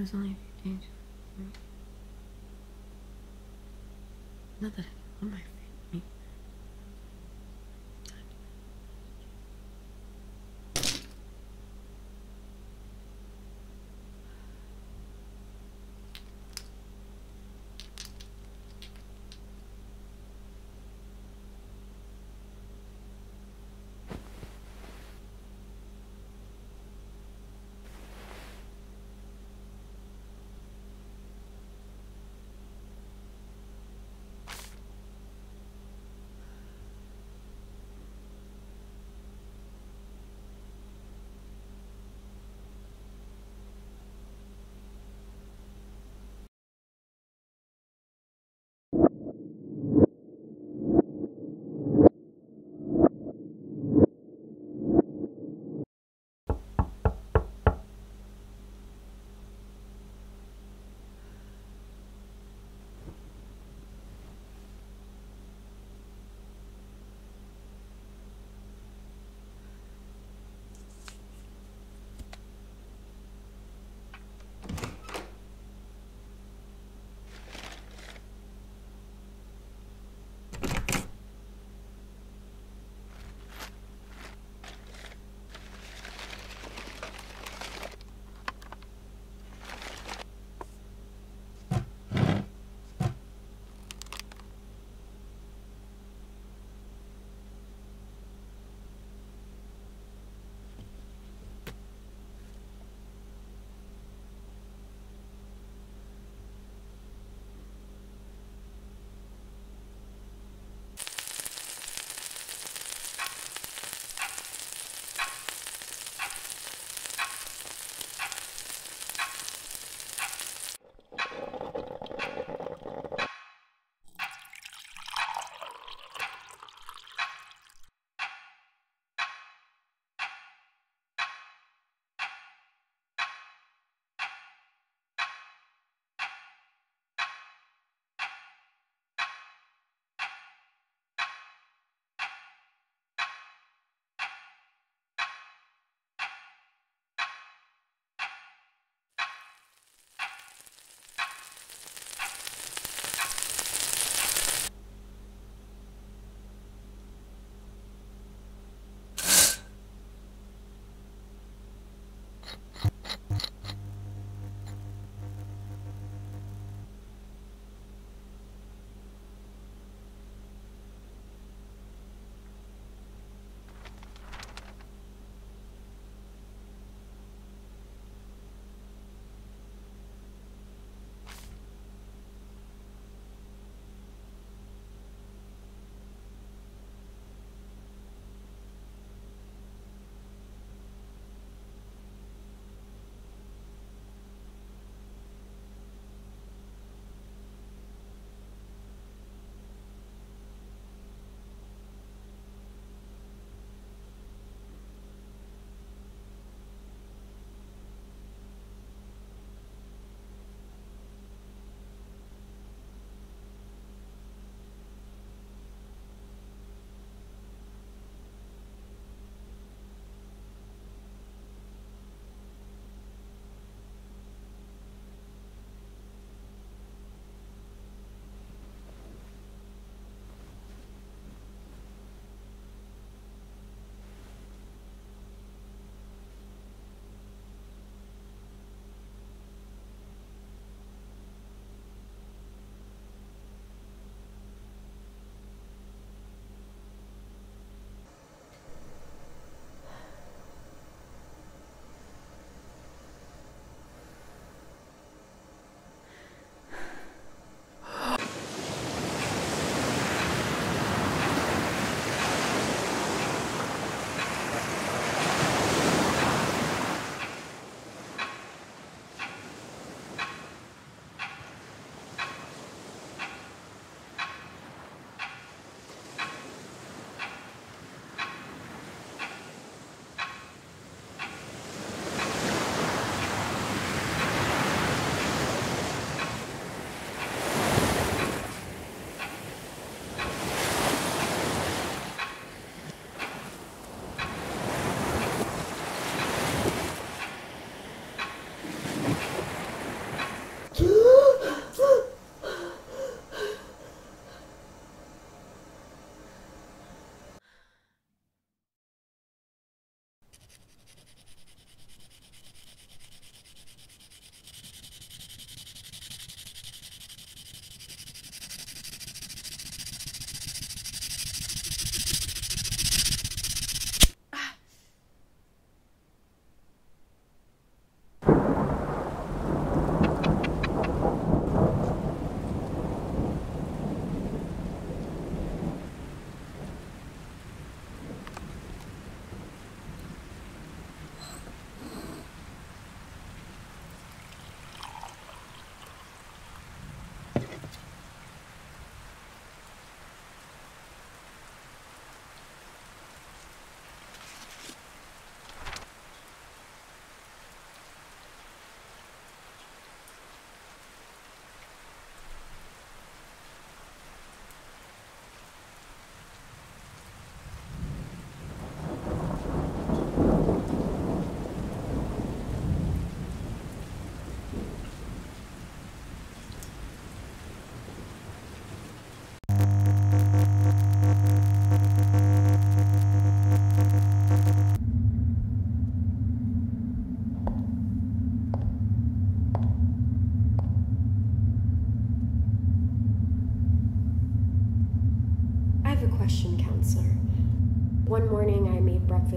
It was only a few days. Not that I my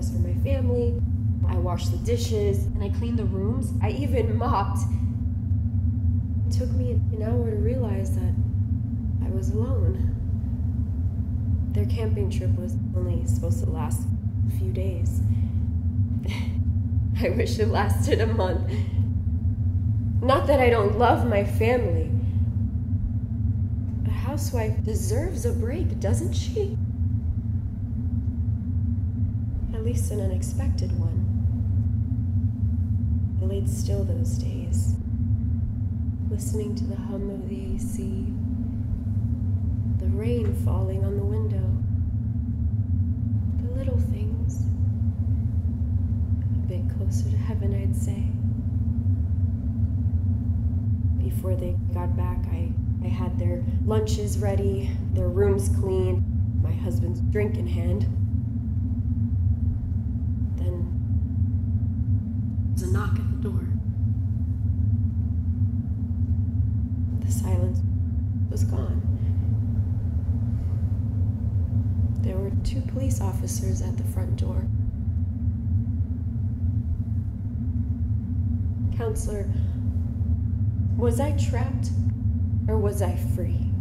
for my family. I washed the dishes and I cleaned the rooms. I even mopped. It took me an hour to realize that I was alone. Their camping trip was only supposed to last a few days. I wish it lasted a month. Not that I don't love my family. A housewife deserves a break, doesn't she? At least an unexpected one. I laid still those days, listening to the hum of the AC, the rain falling on the window, the little things. A bit closer to heaven, I'd say. Before they got back, I, I had their lunches ready, their rooms clean, my husband's drink in hand. Knock at the door. the silence was gone. There were two police officers at the front door. Counselor, was I trapped or was I free?